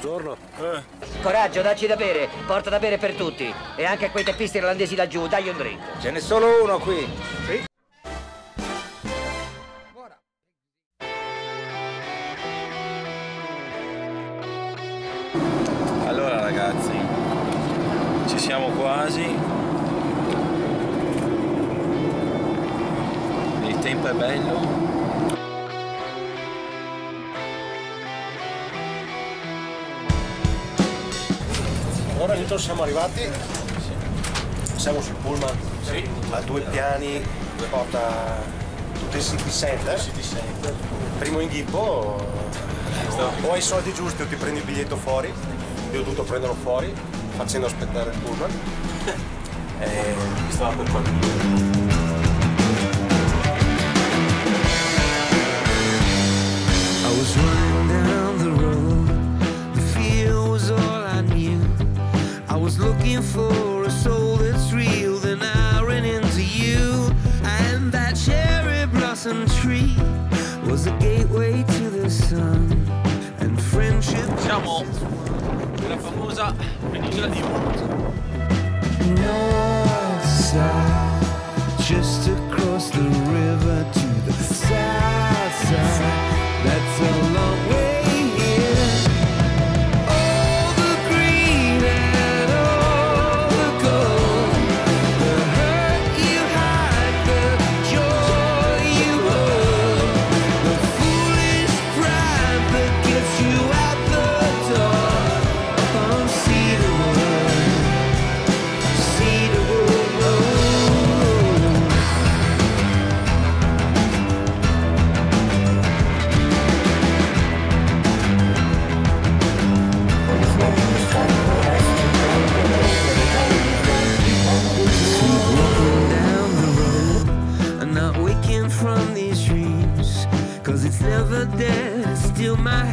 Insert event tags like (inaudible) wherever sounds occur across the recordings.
buongiorno. Eh. Coraggio, dacci da bere, porta da bere per tutti. E anche a quei teppisti irlandesi laggiù, dagli un drink. Ce n'è solo uno qui. Sì. Siamo arrivati. Siamo sul pullman. Sì. A due piani, porta tutti i city center. City Center. Primo inghippo. O hai i soldi giusti o ti prendi il biglietto fuori. Io ho dovuto prenderlo fuori, facendo aspettare il pullman. (laughs) E Stava per qualcuno. I was running down the road. Looking for a soul that's real. Then I ran into you. And that cherry blossom tree was a gateway to the sun. And friendship. Siamo nella famosa penisola di north side, just across the river to the south side.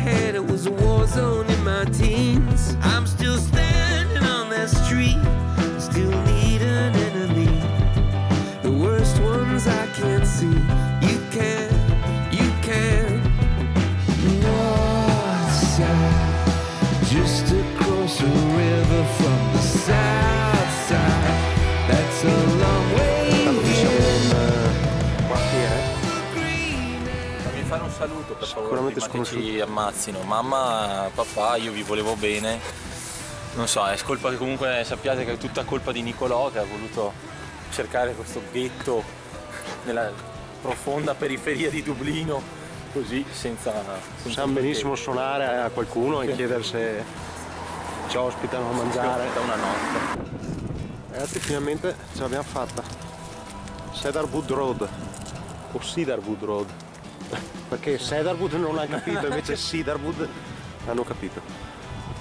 Head, it was a war zone in my teens. I'm still per favore. Sicuramente prima che ci ammazzino. Mamma, papà, io vi volevo bene. Non so, è colpa che comunque sappiate che è tutta colpa di Nicolò che ha voluto cercare questo ghetto nella profonda periferia di Dublino, così senza. senza Possiamo benissimo suonare a qualcuno e chiedere se ci ospitano a mangiare. da una notte. Ragazzi, finalmente ce l'abbiamo fatta. Cedarwood Road o Cedarwood Road. Perché Cedarwood non ha capito, invece (laughs) Cedarwood hanno capito.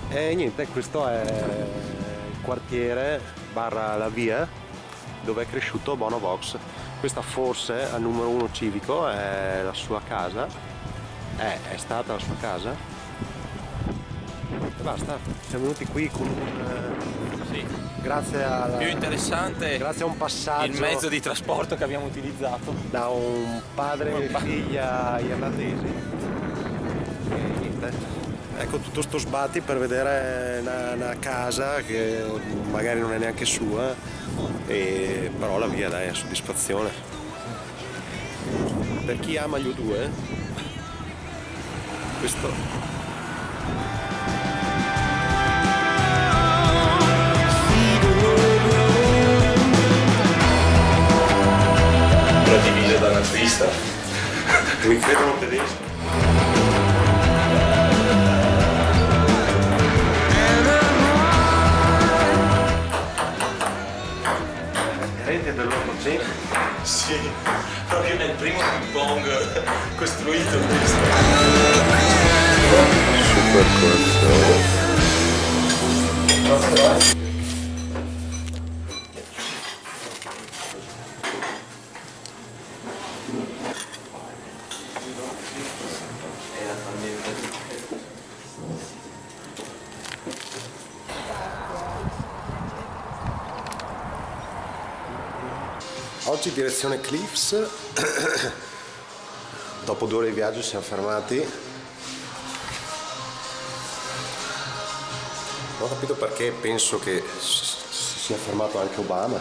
E niente, questo è il quartiere barra la via dove è cresciuto Bono Vox. Questa forse al numero uno civico è la sua casa. È, è stata la sua casa. E basta, siamo venuti qui con un, Eh, grazie alla, Più interessante Grazie a un passaggio il mezzo di trasporto che abbiamo utilizzato. da un padre e figlia irlandesi. E niente. Ecco tutto sto sbatti per vedere una, una casa che magari non è neanche sua, e, però la via dai, è soddisfazione. Per chi ama gli U2, questo nazista. mi credono a Rete dell'800. Sì, proprio nel primo ping pong costruito questo. Super corso. Direzione Cliffs. (coughs) Dopo due ore di viaggio siamo fermati. Non ho capito perché penso che si sia fermato anche Obama.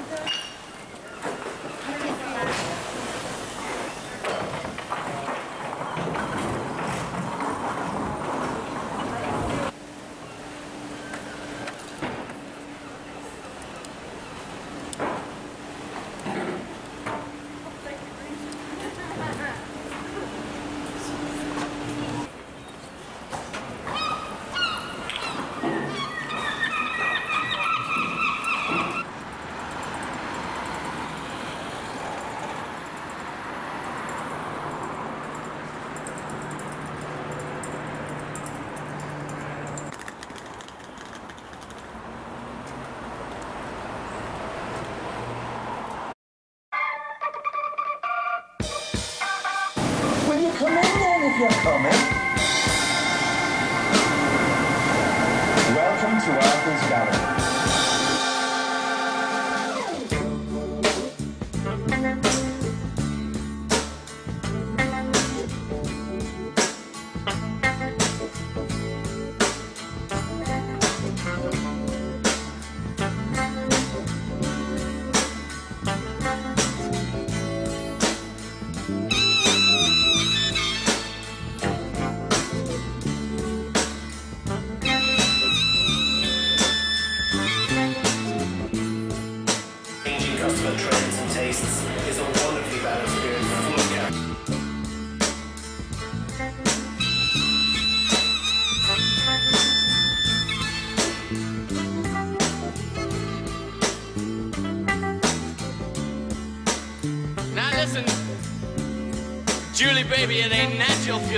comment.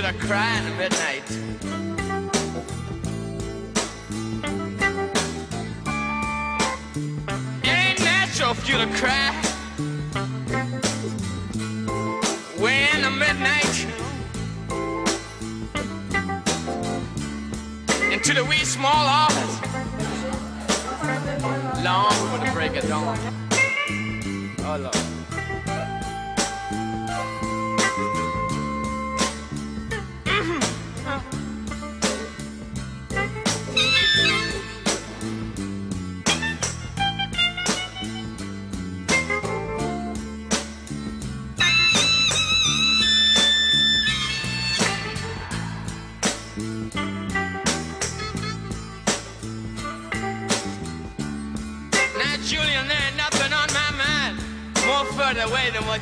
You to cry in the midnight. It ain't natural for you to cry when the midnight into the wee small hours long for the break of dawn. Oh Lord.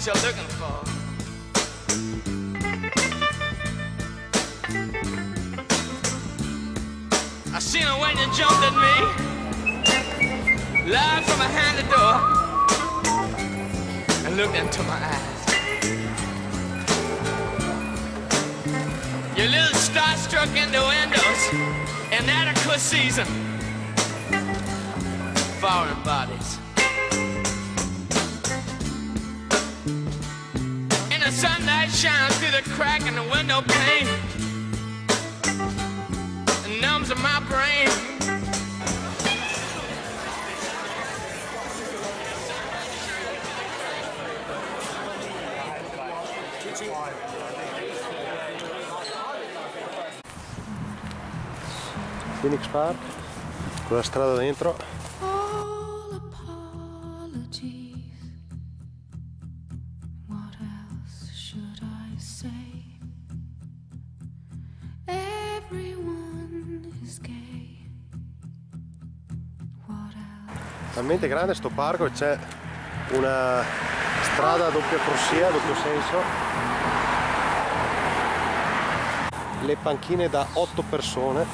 You're looking for. I seen her when you jumped at me, live from behind the door, and looked into my eyes. Your little starstruck innuendos, inadequate season foreign bodies. Sunlight shines through the crack in the window pane numbs my brain. Phoenix Park, con la strada dentro. Else? Talmente grande sto parco che c'è una strada a doppia corsia, a doppio senso. Le panchine da 8 persone.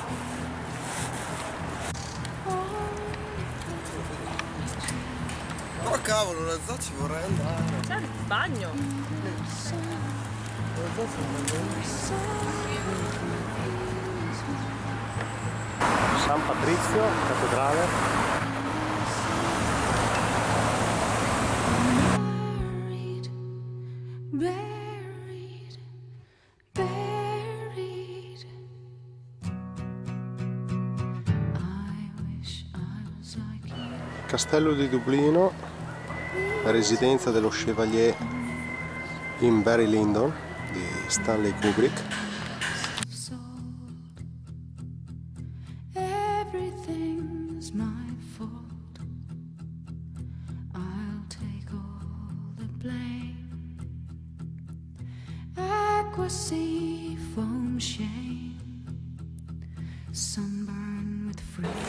Oh cavolo, la zoo ci vorrei andare. C'è il bagno. San Patrizio, cattedrale. Castello di Dublino, la residenza dello Chevalier in Barry Lyndon di Stanley Kubrick.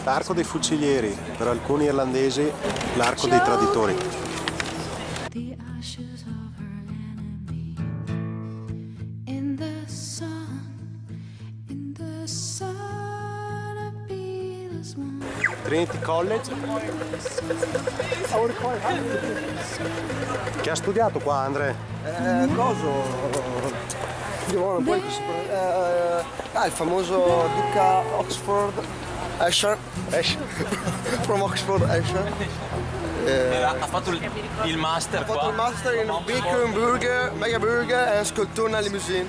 L'arco dei fucilieri, per alcuni irlandesi l'arco dei traditori. Trinity College. Che ha studiato qua Andre? Eh, coso? Questo pro- eh, ah, il famoso Duca Oxford Escher. (laughs) From Oxford Escher. ha fatto il, il master Ha fatto qua. il master in Bacon Burger, Mega Burger e scultura limousine.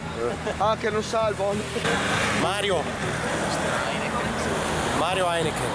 Ah, che non sa il buon. Mario. Mario Heineken.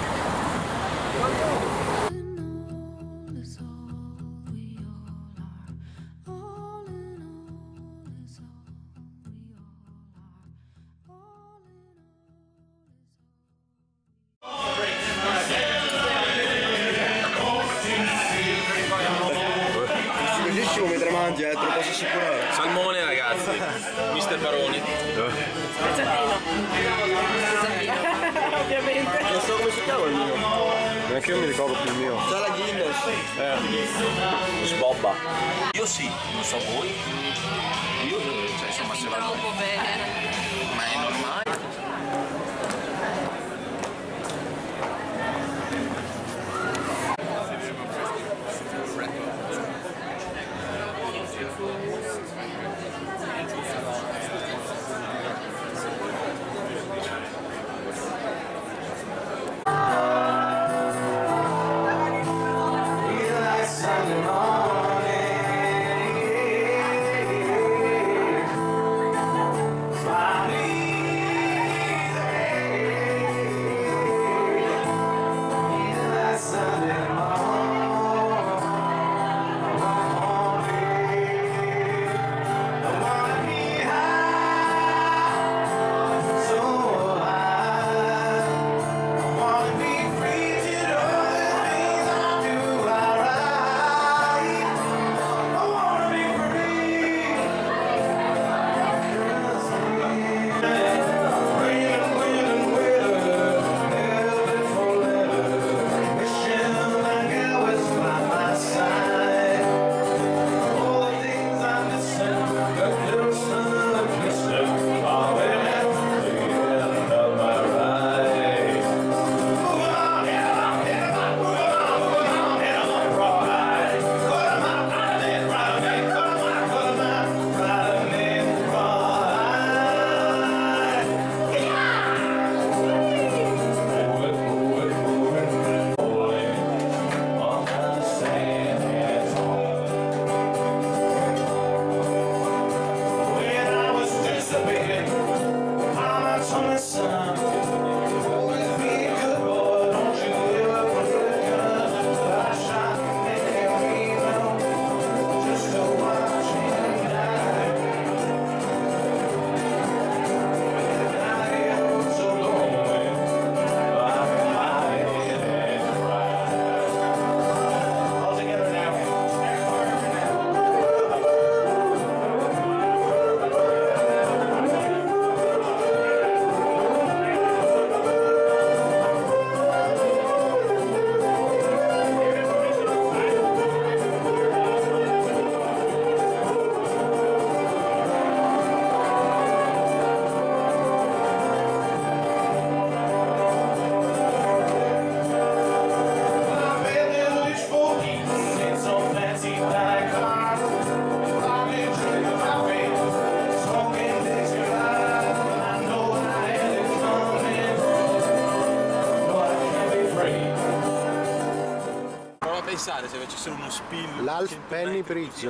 Pensare se facessero uno spill. L'Alf 100 Penny Bridge. Se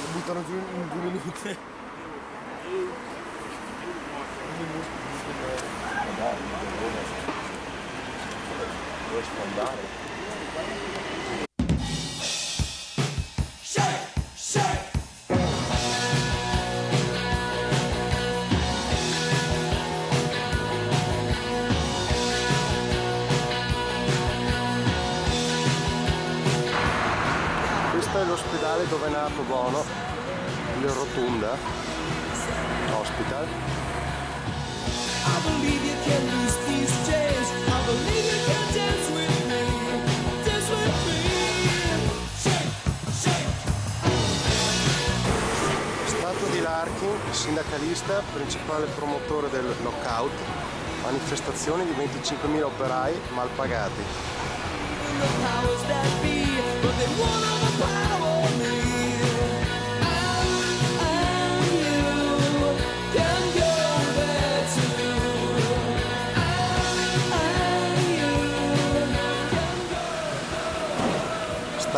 lo buttano giù in due minuti. Dove sfondare? Dance with me. Shake, shake. Statua di Larkin, sindacalista, principale promotore del lockout, manifestazioni di 25.000 operai mal pagati. The powers that be, but they won't overpower me. I,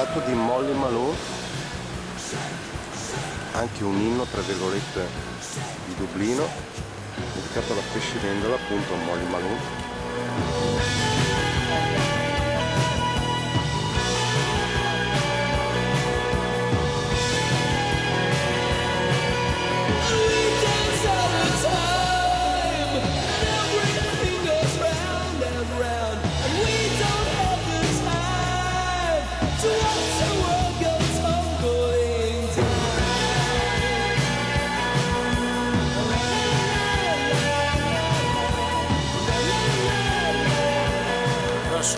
Statua di Molly Malone, anche un inno tra virgolette di Dublino, dedicato alla pescivendola appunto Molly Malone.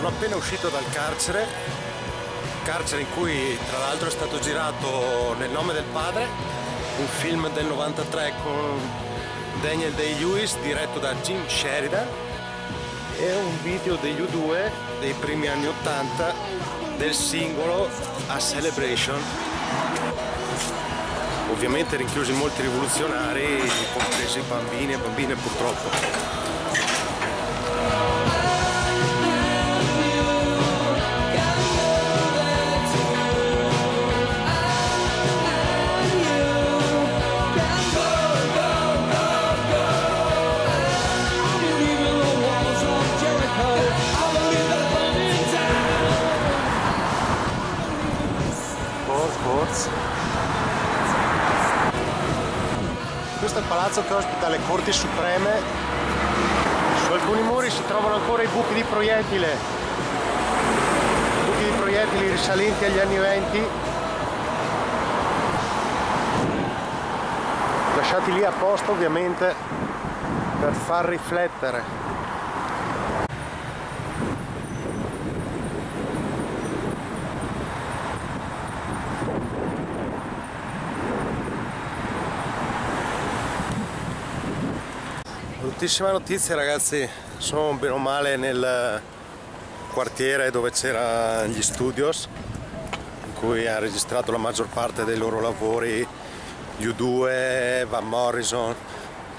Sono appena uscito dal carcere, carcere in cui tra l'altro è stato girato Nel nome del padre, un film del 93 con Daniel Day-Lewis diretto da Jim Sheridan e un video degli U2 dei primi anni 80 del singolo A Celebration. Ovviamente rinchiusi molti rivoluzionari, compresi bambini e bambine purtroppo. Le Corti Supreme. Su alcuni muri si trovano ancora i buchi di proiettile. Buchi di proiettili risalenti agli anni 20. Lasciati lì apposta ovviamente per far riflettere. Bruttissima notizia ragazzi, sono bene o male nel quartiere dove c'erano gli studios in cui ha registrato la maggior parte dei loro lavori U2, Van Morrison.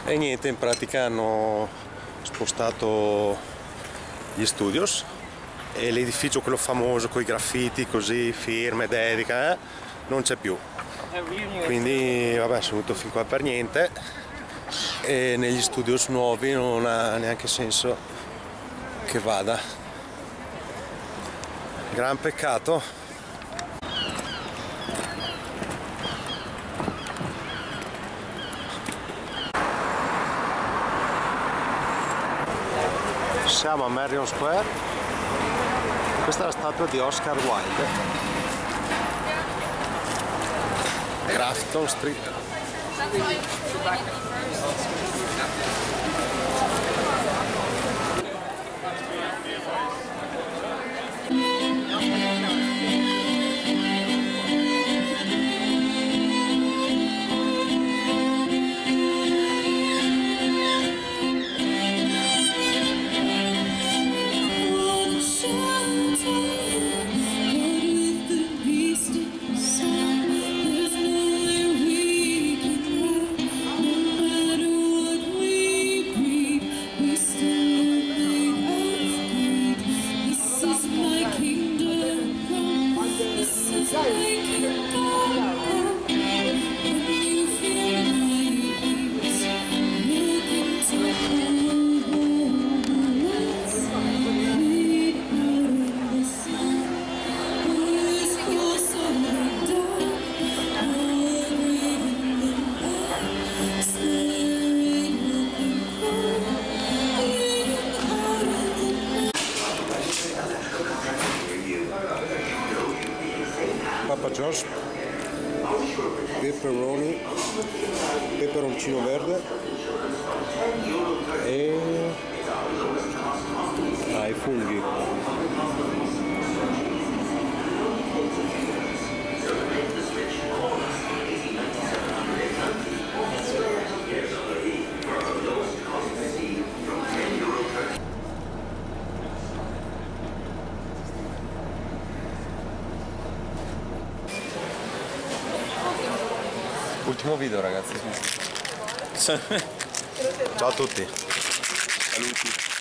E niente, in pratica hanno spostato gli studios e l'edificio quello famoso con i graffiti così, firme, dedica, eh, non c'è più. Quindi vabbè sono venuto fin qua per niente e negli studios nuovi non ha neanche senso che vada. Gran peccato. Siamo a Marion Square. Questa è la statua di Oscar Wilde. Grafton Street. That's why you're doing it first. Papa John's, pepperoni, peperoncino verde. E ah, ai funghi. Ultimo video ragazzi. Ciao a tutti. Saluti.